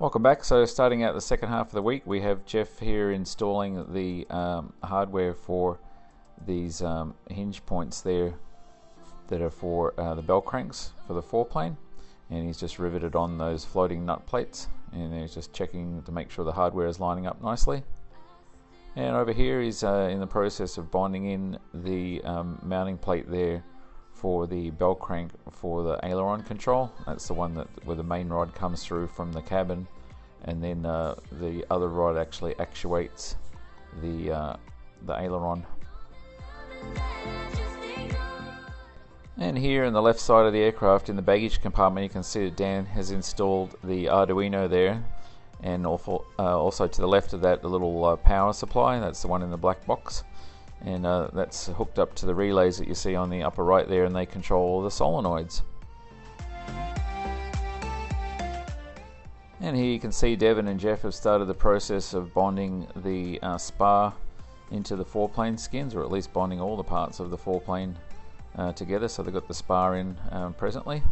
Welcome back. So, starting out the second half of the week, we have Jeff here installing the um, hardware for these um, hinge points there that are for uh, the bell cranks for the foreplane. And he's just riveted on those floating nut plates and he's just checking to make sure the hardware is lining up nicely. And over here, he's uh, in the process of bonding in the um, mounting plate there for the bell crank for the aileron control. That's the one that where the main rod comes through from the cabin, and then uh, the other rod actually actuates the uh, the aileron. And here in the left side of the aircraft in the baggage compartment you can see that Dan has installed the Arduino there and also, uh, also to the left of that the little uh, power supply, that's the one in the black box and uh, that's hooked up to the relays that you see on the upper right there and they control all the solenoids. And here you can see Devin and Jeff have started the process of bonding the uh, spar into the foreplane skins or at least bonding all the parts of the foreplane uh, together so they've got the spar in um, presently.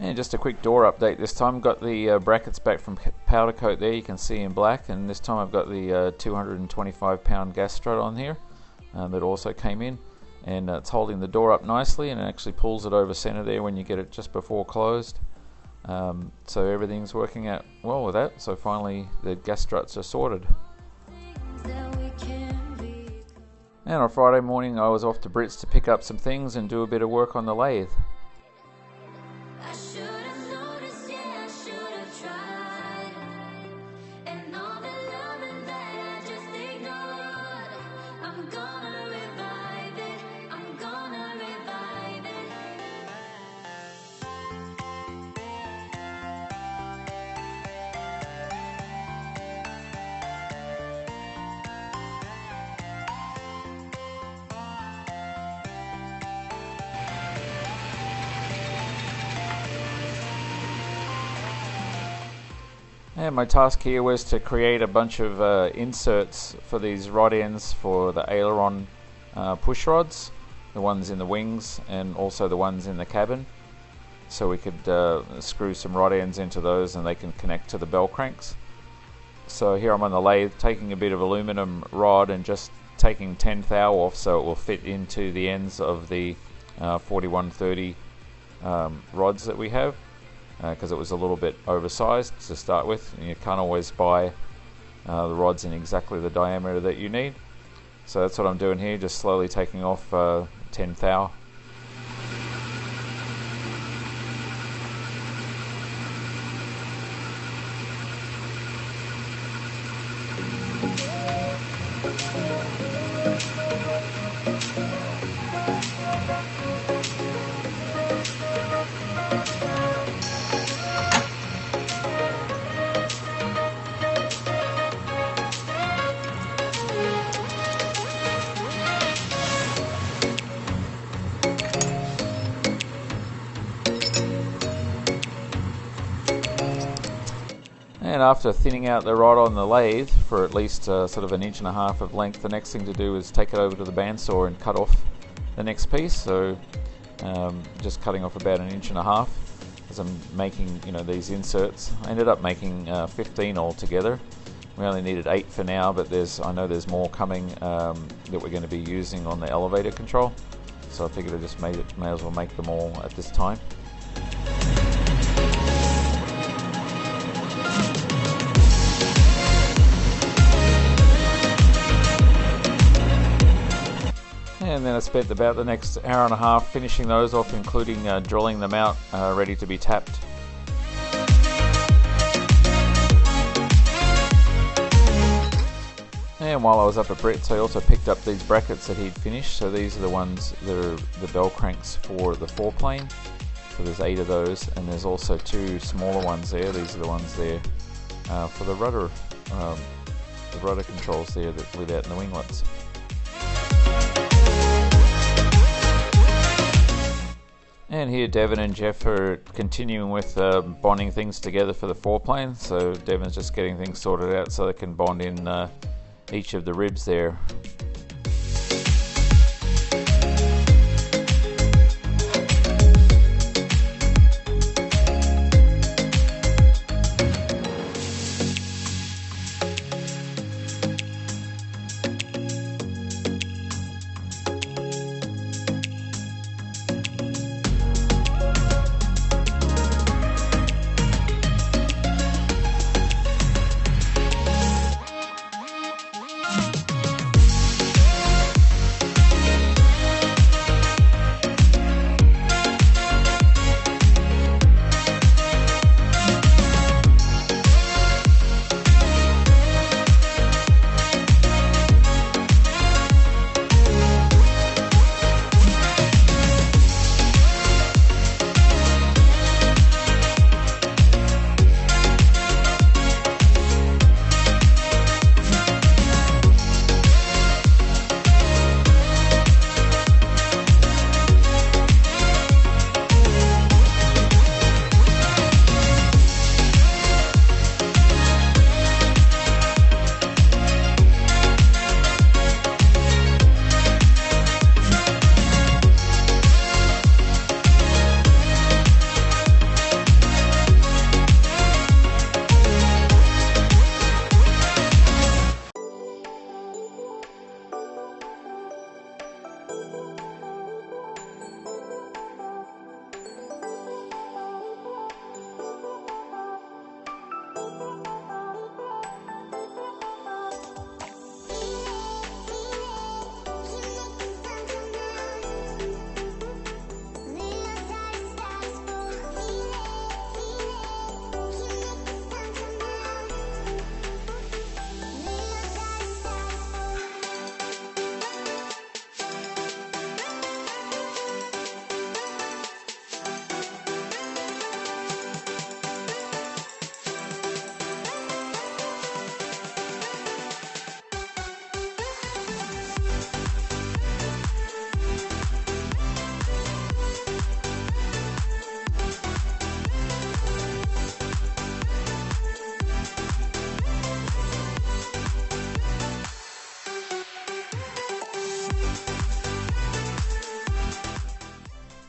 And just a quick door update this time. Got the uh, brackets back from powder coat there, you can see in black, and this time I've got the uh, 225 pound gas strut on here uh, that also came in. And uh, it's holding the door up nicely and it actually pulls it over center there when you get it just before closed. Um, so everything's working out well with that. So finally the gas struts are sorted. And on Friday morning I was off to Brett's to pick up some things and do a bit of work on the lathe. And my task here was to create a bunch of uh, inserts for these rod ends for the aileron uh, push rods, the ones in the wings and also the ones in the cabin. So we could uh, screw some rod ends into those and they can connect to the bell cranks. So here I'm on the lathe taking a bit of aluminum rod and just taking 10 thou off so it will fit into the ends of the uh, 4130 um, rods that we have because uh, it was a little bit oversized to start with. And you can't always buy uh, the rods in exactly the diameter that you need. So that's what I'm doing here, just slowly taking off uh, 10 thou. After thinning out the rod on the lathe for at least uh, sort of an inch and a half of length, the next thing to do is take it over to the bandsaw and cut off the next piece. So um, just cutting off about an inch and a half as I'm making you know these inserts. I ended up making uh, 15 altogether. We only needed eight for now, but there's I know there's more coming um, that we're going to be using on the elevator control. So I figured I just made it, may as well make them all at this time. And then I spent about the next hour and a half finishing those off, including uh, drilling them out, uh, ready to be tapped. And while I was up at Brett's, I also picked up these brackets that he'd finished. So these are the ones that are the bell cranks for the foreplane. So there's eight of those, and there's also two smaller ones there. These are the ones there uh, for the rudder, um, the rudder controls there that live out in the winglets. And here Devin and Jeff are continuing with uh, bonding things together for the foreplane. So Devin's just getting things sorted out so they can bond in uh, each of the ribs there.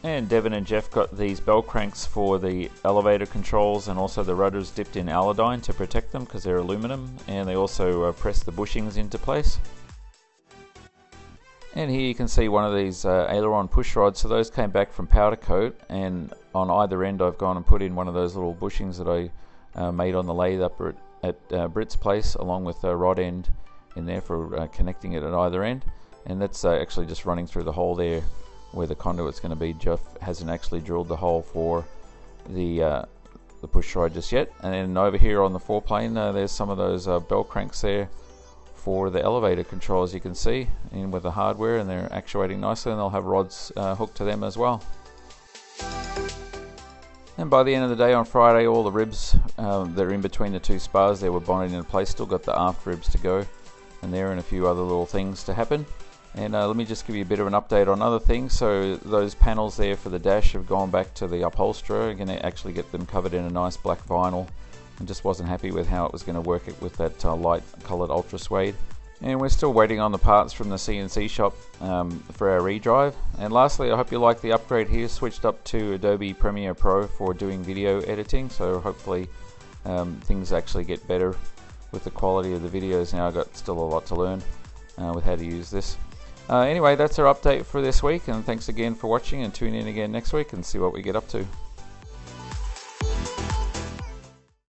And Devin and Jeff got these bell cranks for the elevator controls and also the rudders dipped in Alodine to protect them because they're aluminum and they also uh, press the bushings into place. And here you can see one of these uh, aileron push rods. So those came back from powder coat and on either end I've gone and put in one of those little bushings that I uh, made on the lathe up at, at uh, place along with a rod end in there for uh, connecting it at either end. And that's uh, actually just running through the hole there where the conduit's going to be. Jeff hasn't actually drilled the hole for the uh, the push rod just yet. And then over here on the foreplane, uh, there's some of those uh, bell cranks there for the elevator control, as you can see, in with the hardware, and they're actuating nicely, and they'll have rods uh, hooked to them as well. And by the end of the day on Friday, all the ribs um, that are in between the two spars there were bonded into place. Still got the aft ribs to go, and there and a few other little things to happen. And uh, let me just give you a bit of an update on other things. So those panels there for the dash have gone back to the upholsterer. I'm going to actually get them covered in a nice black vinyl. And just wasn't happy with how it was going to work it with that uh, light coloured ultra suede. And we're still waiting on the parts from the CNC shop um, for our redrive. And lastly, I hope you like the upgrade here. Switched up to Adobe Premiere Pro for doing video editing. So hopefully um, things actually get better with the quality of the videos now. I've got still a lot to learn uh, with how to use this. Uh, anyway, that's our update for this week, and thanks again for watching and tune in again next week and see what we get up to.